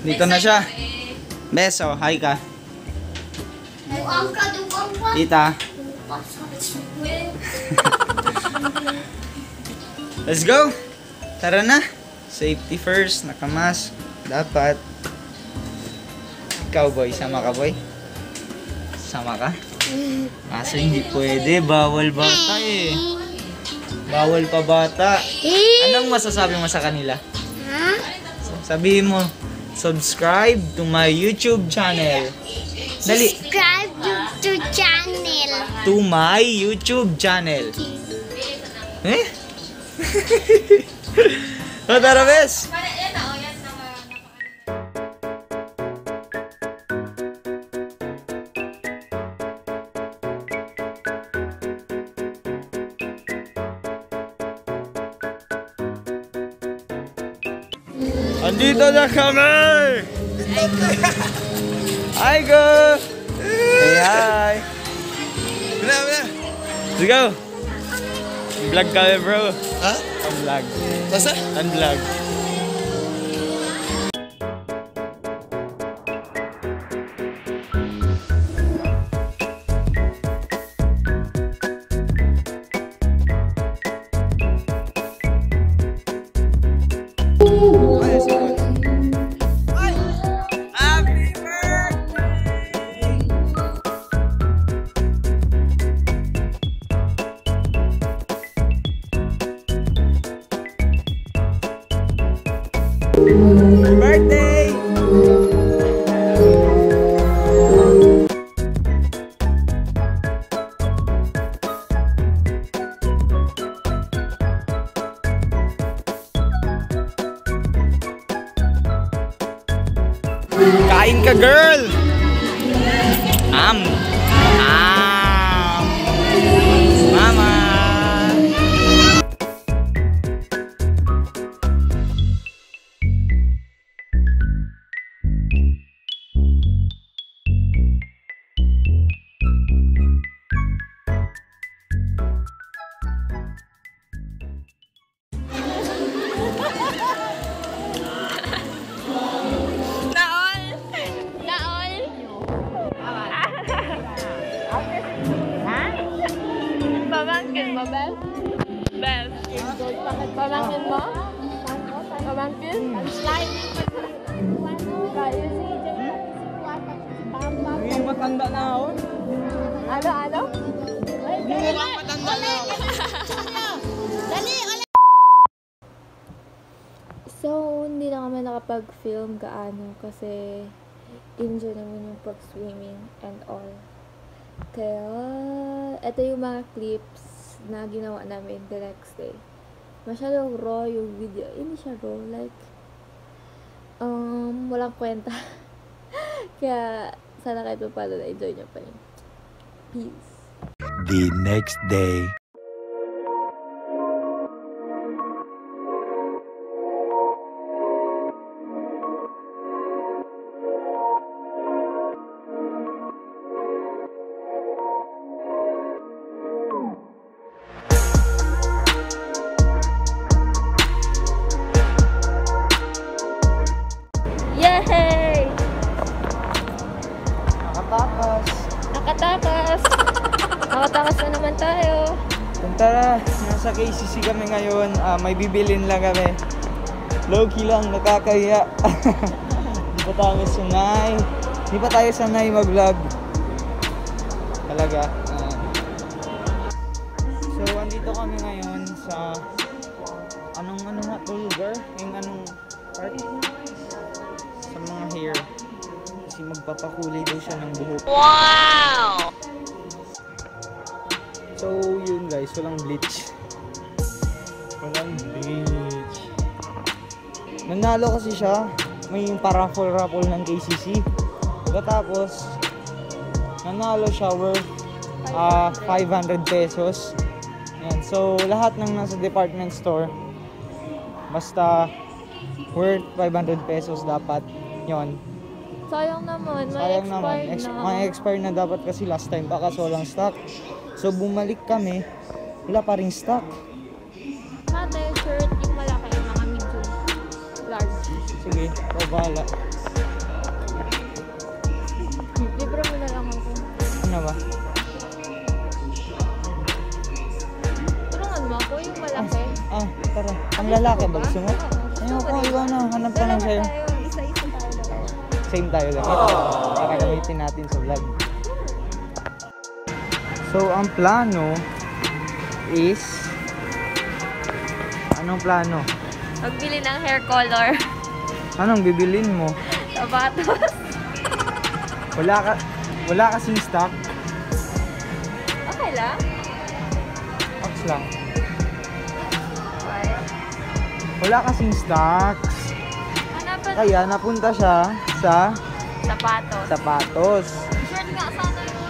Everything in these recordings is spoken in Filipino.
Dito na siya. Beso, hi ka. Buang ka, duwang ka. Tita, let's go. Tara na. Safety first, nakamask. Dapat. Ikaw boy, sama ka? Sama ka? Kaso hindi pwede, bawal bata eh. Bawal pa bata. Anong masasabi mo sa kanila? Ha? Sabihin mo, subscribe to my YouTube channel. Dali, Subscribe to channel. to my YouTube channel. Eh? o tara, bes! Andito na kami! Hi, go! Say hi! Wala, wala. Let's go! Vlog kami, bro. Ha? Vlog. Basta? Unvlog. Happy birthday! Kain ka, girl! Am! Pamangkin mo? Pamangkin? Hindi matanda na ako. Ano, ano? Matanda na ako. So, hindi na kami nakapag-film gaano kasi enjoy naman yung pag-swimming and all. Kaya, ito yung mga clips na ginawa namin the next day. Masyadong raw yung video. Hindi siya raw, like, um, walang kwenta. Kaya, sana kahit pa paano na-enjoy nyo pa yun. Peace. The next day. Nakatakas na naman tayo. Punta na. Nasa KCC kami ngayon. Ah, may bibilin lang kami. Low-key lang. Nakakahiya. Di pa tayo sanay. Di pa tayo sanay mag-vlog. Talaga. Ah. so, andito kami ngayon sa anong ano nga to lugar? Yung anong part? Sa mga hair. Kasi magpapakulay daw siya ng buhok. So, yun guys, walang bleach. Walang bleach. Nanalo kasi siya. May paraffle-raffle ng KCC. Pagkatapos, nanalo siya worth ah, 500 pesos. Yan. So, lahat ng nasa department store, basta worth 500 pesos dapat yon Sayang naman, may Sayang naman. expired Ex- na. may expire na dapat kasi last time pa kaso walang stock. So bumalik kami, wala pa rin stock. Sana yung shirt, yung malaki, mga medium. Large. Sige, ikaw bahala. Libre mo na lang ako. Ano ba? Tulungan mo ako yung malaki. Ah, tara. Ang lalaki ba gusto mo? Ayoko, iwan na. Hanap ka lang sa'yo. tayo. Same tayo lang. Para gamitin natin sa vlog. So, ang plano is... Anong plano? Magbili ng hair color. Anong bibilin mo? Sapatos. Wala ka... Wala kasing stock. Okay lang. Ox lang. Wala kasing stocks. Kaya napunta siya sa sapatos. sapatos. Shirt nga sana yun.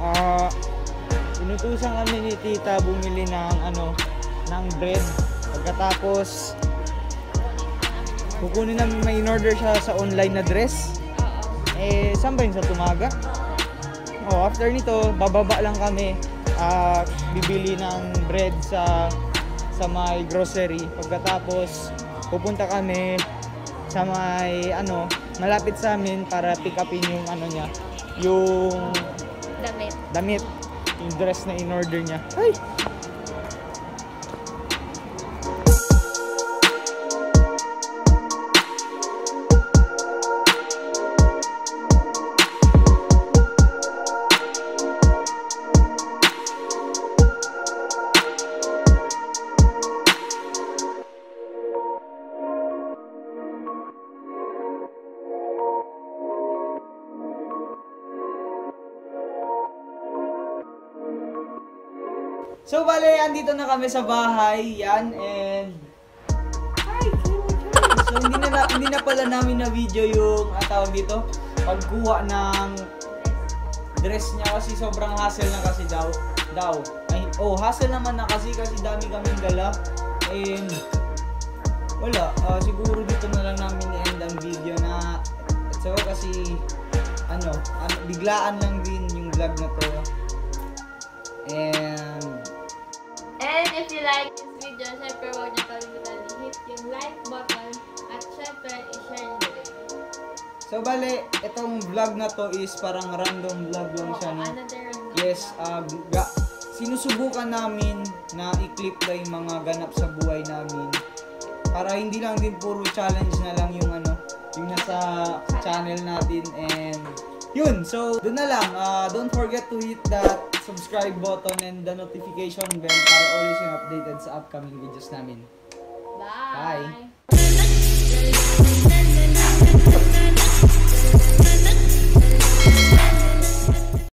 Ah, inutusan kami ni tita bumili ng ano, ng bread. Pagkatapos, kukunin namin may in-order siya sa online na dress. Eh, saan ba yun? Sa Tumaga? Oh, after nito, bababa lang kami. Ah, bibili ng bread sa sa may grocery. Pagkatapos, pupunta kami sa may ano, malapit sa amin para pick upin yung ano niya, yung Damit. damit, yung dress na in-order niya. Ay! So, bale, andito na kami sa bahay. Yan, and... Hi! So, hindi na, na- hindi na pala namin na video yung, ang tawag dito, pagkuha ng dress niya kasi sobrang hassle na kasi daw. Daw. Ay, oh, hassle naman na kasi kasi dami kaming dala. And, wala. ah, siguro dito na lang namin i-end ang video na so kasi ano, ano biglaan lang din yung vlog na to. And And if you like this video, syempre huwag niyo kalimutan i-hit yung like button at syempre i-share rin. So bale, itong vlog na to is parang random vlog lang siya no. Another random Yes, uh, ga- sinusubukan namin na i-clip na yung mga ganap sa buhay namin. Para hindi lang din puro challenge na lang yung ano, yung nasa channel natin and yun. So, doon na lang. Uh, don't forget to hit that subscribe button and the notification bell para always yung updated sa upcoming videos namin. Bye! Bye.